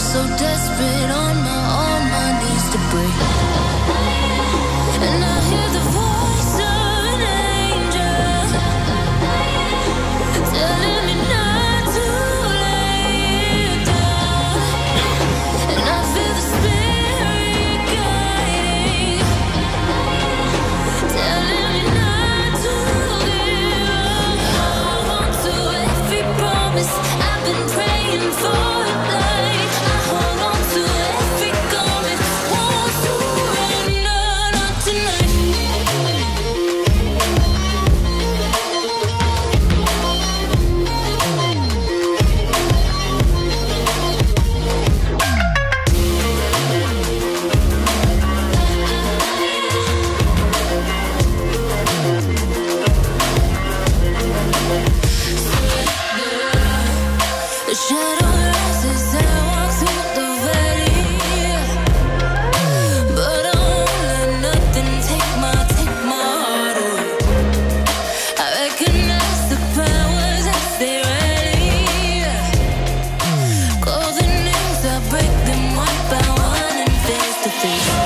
so desperate oh and face